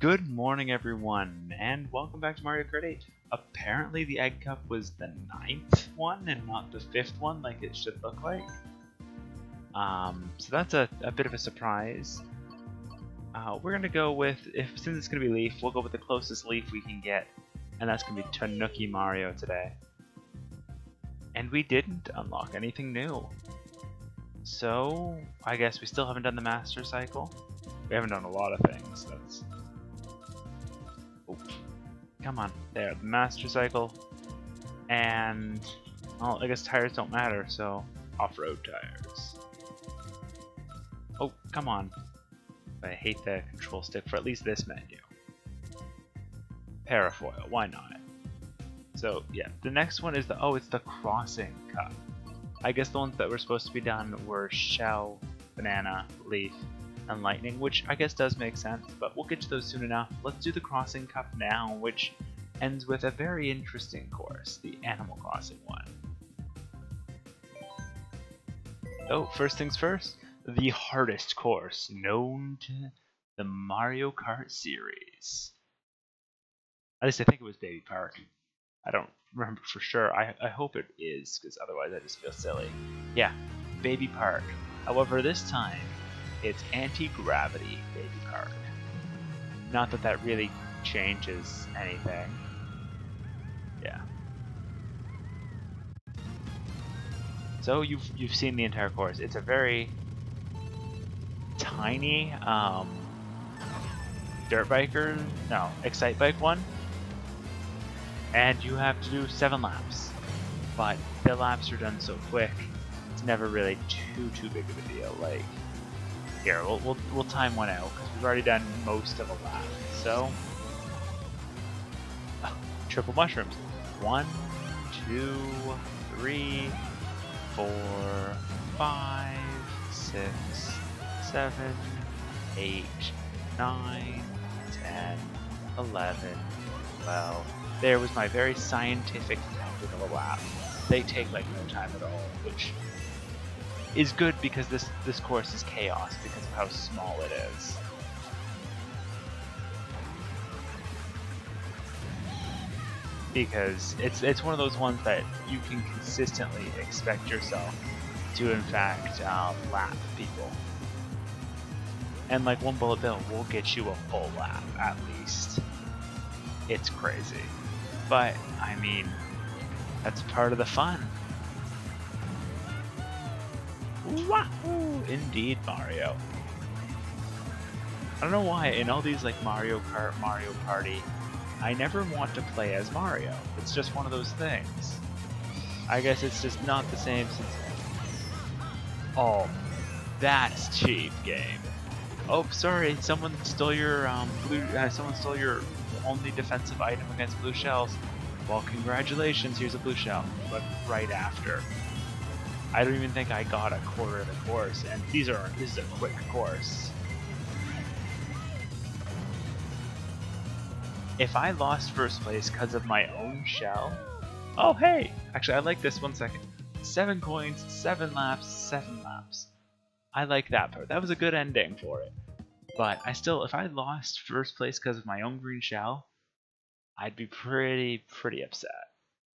Good morning, everyone, and welcome back to Mario Kart 8. Apparently, the Egg Cup was the ninth one and not the fifth one, like it should look like. Um, so that's a, a bit of a surprise. Uh, we're gonna go with, if since it's gonna be Leaf, we'll go with the closest Leaf we can get, and that's gonna be Tanooki Mario today. And we didn't unlock anything new. So, I guess we still haven't done the Master Cycle. We haven't done a lot of things. That's come on, there, the Master Cycle, and well, I guess tires don't matter, so off-road tires. Oh, come on! I hate the control stick for at least this menu. Parafoil, why not? So yeah, the next one is the oh, it's the Crossing Cup. I guess the ones that were supposed to be done were Shell, Banana, Leaf, and Lightning, which I guess does make sense, but we'll get to those soon enough. Let's do the Crossing Cup now, which ends with a very interesting course, the Animal Crossing one. Oh, first things first, the hardest course known to the Mario Kart series. At least I think it was Baby Park. I don't remember for sure. I, I hope it is, because otherwise I just feel silly. Yeah, Baby Park. However, this time, it's anti-gravity Baby Park. Not that that really changes anything. Yeah. So you've you've seen the entire course. It's a very tiny um, dirt biker, no, Excitebike one, and you have to do seven laps. But the laps are done so quick, it's never really too too big of a deal. Like here, we'll we'll, we'll time one out because we've already done most of a lap. So triple mushrooms. One, two, three, four, five, six, seven, eight, nine, ten, eleven, twelve. There was my very scientific counting of a lap. They take like no time at all, which is good because this this course is chaos because of how small it is. Because it's it's one of those ones that you can consistently expect yourself to in fact uh, lap people. And like one bullet bill will get you a full lap at least. It's crazy. But I mean that's part of the fun. Wahoo! Indeed, Mario. I don't know why in all these like Mario Kart, Mario Party, I never want to play as Mario. It's just one of those things. I guess it's just not the same since. Oh, that's cheap, game. Oh, sorry, someone stole your um, blue. Uh, someone stole your only defensive item against blue shells. Well, congratulations. Here's a blue shell, but right after. I don't even think I got a quarter of the course, and these are this is a quick course. If I lost first place because of my own shell, oh hey, actually I like this one second. Seven coins, seven laps, seven laps. I like that part. That was a good ending for it. But I still, if I lost first place because of my own green shell, I'd be pretty, pretty upset.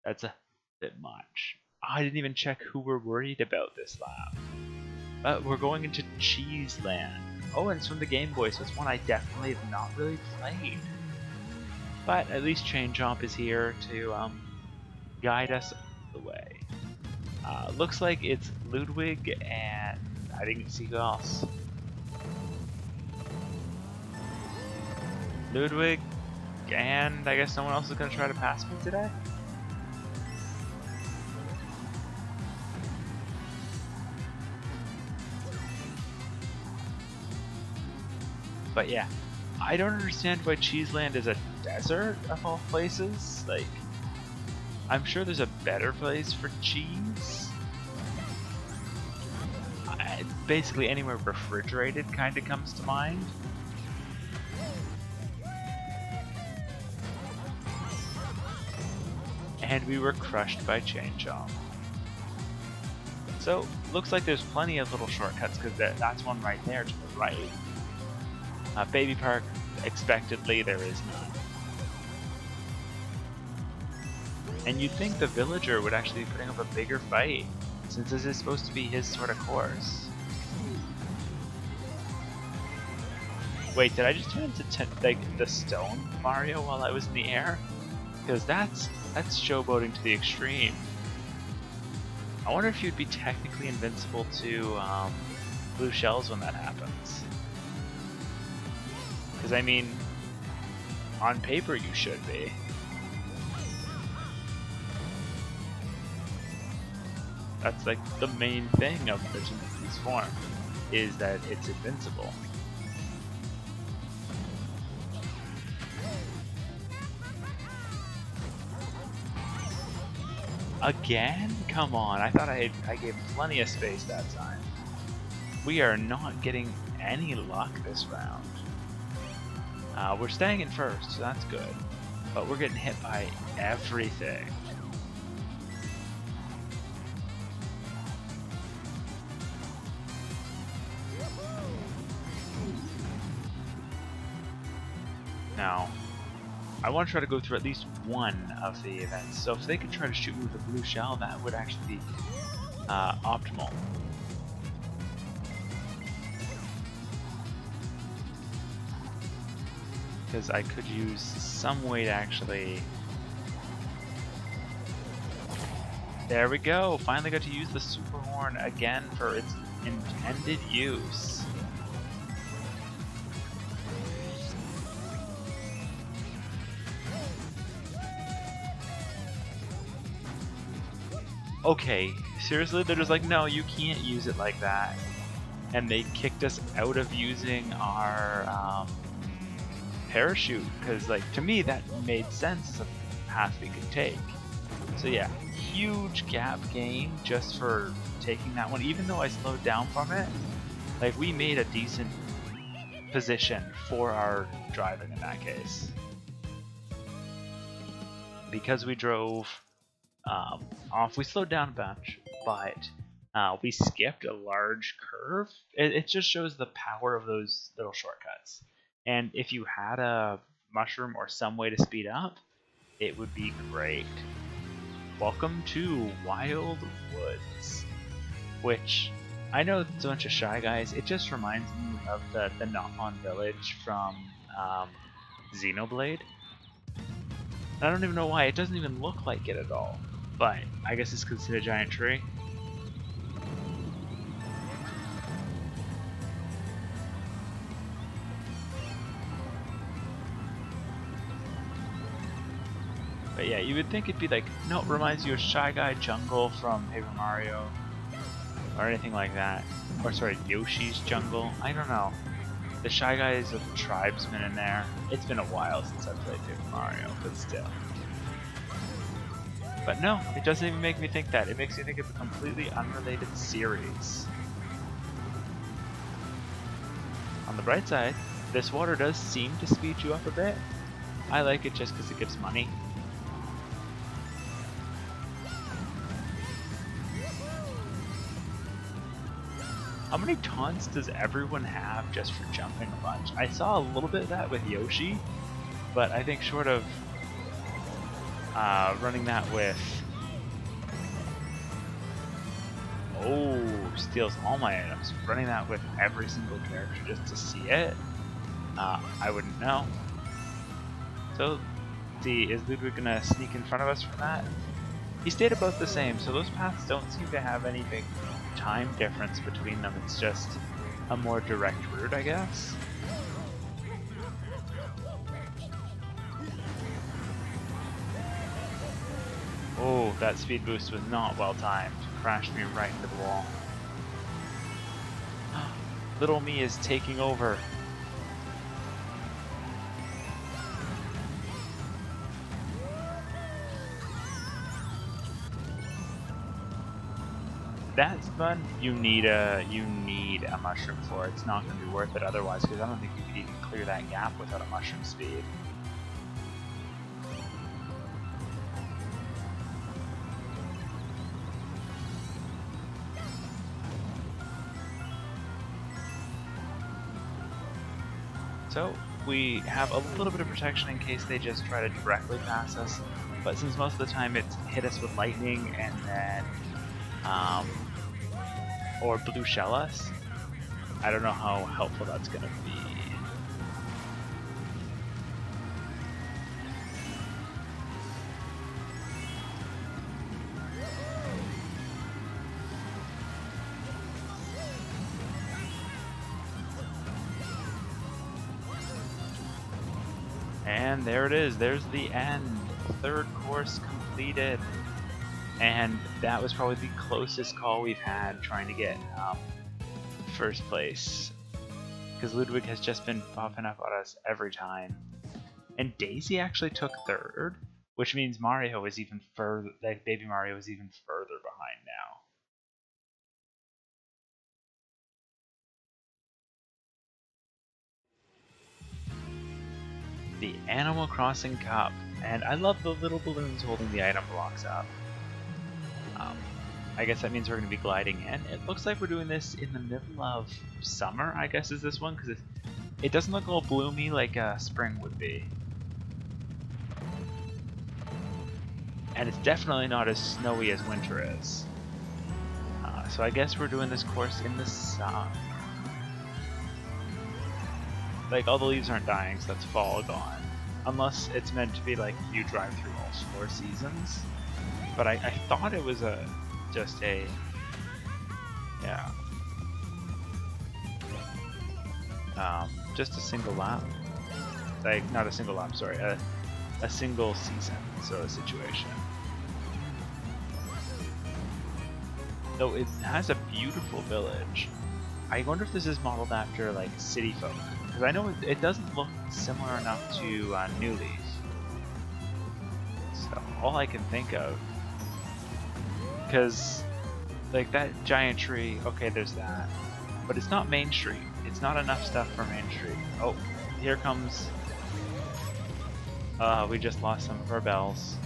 That's a bit much. I didn't even check who we're worried about this lap. But we're going into Cheese Land. Oh, and it's from the Game Boy, so it's one I definitely have not really played. But at least Chain Chomp is here to um, guide us the way. Uh, looks like it's Ludwig and I didn't see who else. Ludwig and I guess someone else is going to try to pass me today? But yeah, I don't understand why Cheese Land is a desert of all places. Like, I'm sure there's a better place for cheese. I, basically, anywhere refrigerated kind of comes to mind. And we were crushed by Chain Chomp. So, looks like there's plenty of little shortcuts because that, that's one right there to the right. Uh, Baby Park, expectedly, there is none. And you'd think the villager would actually be putting up a bigger fight, since this is supposed to be his sort of course. Wait, did I just turn into like the stone Mario while I was in the air? Because that's that's showboating to the extreme. I wonder if you'd be technically invincible to um, blue shells when that happens. Because I mean, on paper you should be. That's like the main thing of the Genesi's form, is that it's invincible. Again? Come on, I thought I, I gave plenty of space that time. We are not getting any luck this round. Uh, we're staying in first, so that's good. But we're getting hit by everything. Now, I want to try to go through at least one of the events. So if they could try to shoot me with a blue shell, that would actually be uh, optimal. Because I could use some way to actually... There we go! Finally got to use the Super Horn again for its intended use. okay, seriously? They're just like, no, you can't use it like that. And they kicked us out of using our um, parachute, because, like, to me, that made sense as a path we could take. So yeah, huge gap gain just for taking that one, even though I slowed down from it. Like, we made a decent position for our driving in that case. Because we drove um, off. We slowed down a bunch, but uh, we skipped a large curve. It, it, just shows the power of those little shortcuts. And if you had a mushroom or some way to speed up, it would be great. Welcome to Wild Woods, which I know it's a bunch of shy guys. It just reminds me of the, the Nopon village from um, Xenoblade. I don't even know why. It doesn't even look like it at all. But I guess it's because it's a giant tree. But yeah, you would think it'd be like, no, it reminds you of Shy Guy Jungle from Paper Mario. Or anything like that. Or sorry, Yoshi's Jungle. I don't know. The Shy Guy is a tribesman in there. It's been a while since I've played Paper Mario, but still. But no, it doesn't even make me think that. It makes me think it's a completely unrelated series. On the bright side, this water does seem to speed you up a bit. I like it just because it gives money. How many taunts does everyone have just for jumping a bunch? I saw a little bit of that with Yoshi, but I think short of uh, running that with... Oh, steals all my items. Running that with every single character just to see it? Uh, I wouldn't know. So, see, is Ludwig gonna sneak in front of us from that? He stayed about the same, so those paths don't seem to have any big time difference between them. It's just a more direct route, I guess. Oh, that speed boost was not well timed. Crashed me right into the wall. Little me is taking over. That's fun. You need a you need a mushroom for it. It's not going to be worth it otherwise because I don't think you could even clear that gap without a mushroom speed. So, we have a little bit of protection in case they just try to directly pass us. But since most of the time it's hit us with lightning and then, um, or blue shell us, I don't know how helpful that's going to be. And there it is, there's the end. Third course completed. And that was probably the closest call we've had trying to get um, first place. Because Ludwig has just been buffing up on us every time. And Daisy actually took third, which means Mario is even further, like Baby Mario is even further behind now. the Animal Crossing Cup, and I love the little balloons holding the item blocks up. Um, I guess that means we're going to be gliding in. It looks like we're doing this in the middle of summer, I guess is this one, because it, doesn't look all bloomy like uh, spring would be. And it's definitely not as snowy as winter is. Uh, so I guess we're doing this course in the sun. Like, all the leaves aren't dying, so that's fall gone. Unless it's meant to be like you drive through all four seasons. But I, I thought it was a just a yeah. Um, just a single lap. Like not a single lap, sorry, a a single season sort of situation. Though it has a beautiful village. I wonder if this is modeled after like city folk. Because I know it, it, doesn't look similar enough to uh, New Leaf. So all I can think of, because like that giant tree, okay, there's that, but it's not Main Street. It's not enough stuff for Main Street. Oh, here comes. Uh, we just lost some of our bells.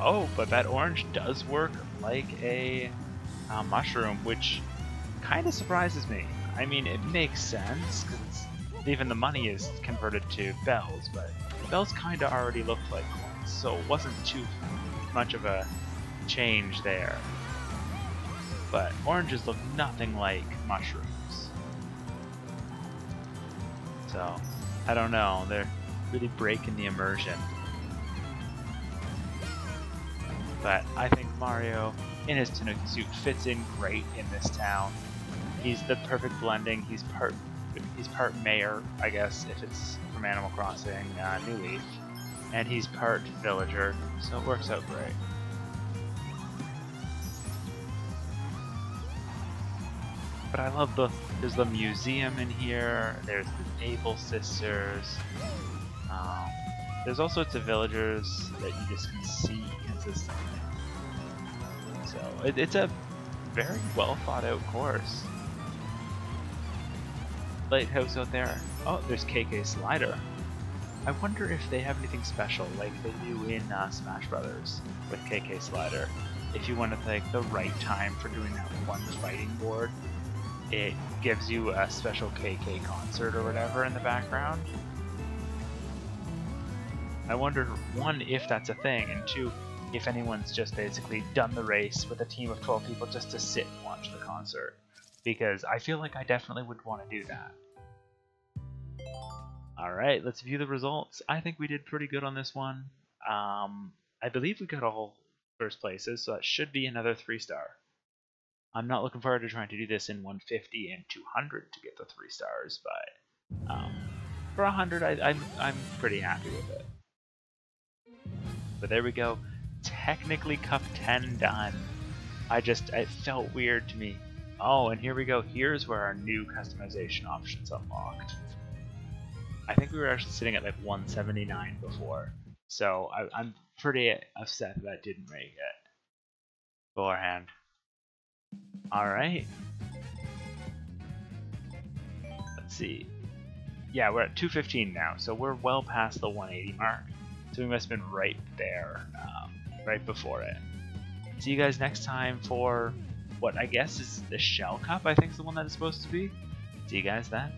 Oh, but that orange does work like a uh, mushroom, which kind of surprises me. I mean, it makes sense because even the money is converted to bells, but bells kind of already looked like coins, so it wasn't too much of a change there. But oranges look nothing like mushrooms. So, I don't know, they're really breaking the immersion. But I think Mario, in his Tanooki suit, fits in great in this town he's the perfect blending. He's part he's part mayor, I guess, if it's from Animal Crossing uh, New Leaf, and he's part villager, so it works out great. But I love the there's the museum in here. There's the Able Sisters. Um, there's all sorts of villagers that you just can see consistently. So it, it's a very well thought out course lighthouse out there. Oh, there's KK Slider. I wonder if they have anything special like they do in uh, Smash Brothers with KK Slider. If you want to take the right time for doing that one fighting board, it gives you a special KK concert or whatever in the background. I wonder, one, if that's a thing, and two, if anyone's just basically done the race with a team of 12 people just to sit and watch the concert. Because I feel like I definitely would want to do that. Alright, let's view the results. I think we did pretty good on this one. Um, I believe we got all first places, so that should be another 3 star. I'm not looking forward to trying to do this in 150 and 200 to get the 3 stars, but um, for 100 I, I'm, I'm pretty happy with it. But there we go. Technically Cup 10 done. I just, it felt weird to me. Oh, and here we go. Here's where our new customization options unlocked. I think we were actually sitting at like 179 before. So I, am pretty upset that, didn't make it beforehand. Alright. Let's see. Yeah, we're at 215 now, so we're well past the 180 mark. So we must have been right there, um, right before it. See you guys next time for what I guess is the Shell Cup, I think is the one that it's supposed to be. See you guys then.